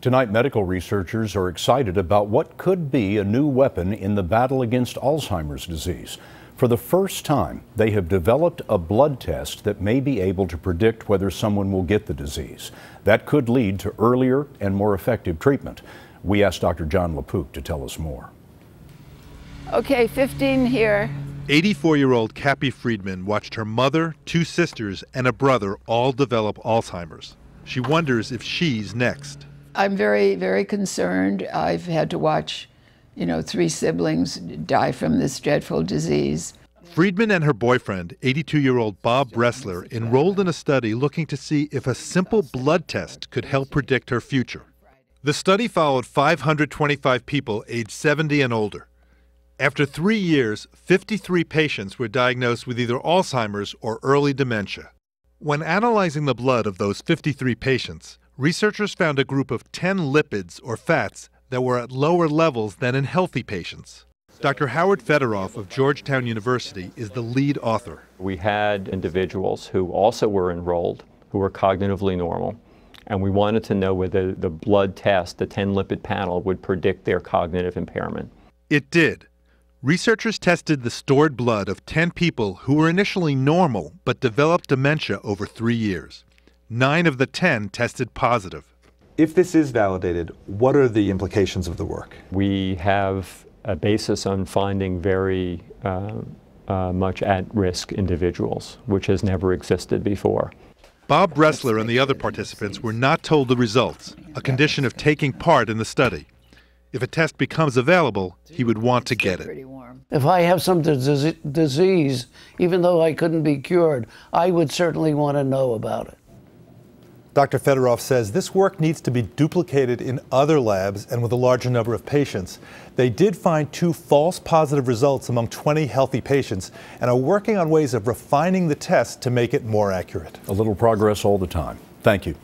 Tonight, medical researchers are excited about what could be a new weapon in the battle against Alzheimer's disease. For the first time, they have developed a blood test that may be able to predict whether someone will get the disease. That could lead to earlier and more effective treatment. We asked Dr. Jon LaPook to tell us more. Okay, 15 here. 84 year old Cappy Friedman watched her mother, two sisters, and a brother all develop Alzheimer's. She wonders if she's next. I'm very, very concerned. I've had to watch, you know, three siblings die from this dreadful disease. Friedman and her boyfriend, 82 year old Bob Bressler, enrolled in a study looking to see if a simple blood test could help predict her future. The study followed 525 people aged 70 and older. After three years, 53 patients were diagnosed with either Alzheimer's or early dementia. When analyzing the blood of those 53 patients, researchers found a group of 10 lipids or fats that were at lower levels than in healthy patients. Dr. Howard Federoff of Georgetown University is the lead author. We had individuals who also were enrolled who were cognitively normal, and we wanted to know whether the blood test, the 10 lipid panel, would predict their cognitive impairment. It did. Researchers tested the stored blood of 10 people who were initially normal but developed dementia over three years. Nine of the 10 tested positive. If this is validated, what are the implications of the work? We have a basis on finding very uh, uh, much at risk individuals, which has never existed before. Bob Bressler and the other participants were not told the results, a condition of taking part in the study. If a test becomes available, he would want to get it. If I have some disease, even though I couldn't be cured, I would certainly want to know about it. Dr. Federoff says this work needs to be duplicated in other labs and with a larger number of patients. They did find two false positive results among 20 healthy patients and are working on ways of refining the test to make it more accurate. A little progress all the time. Thank you.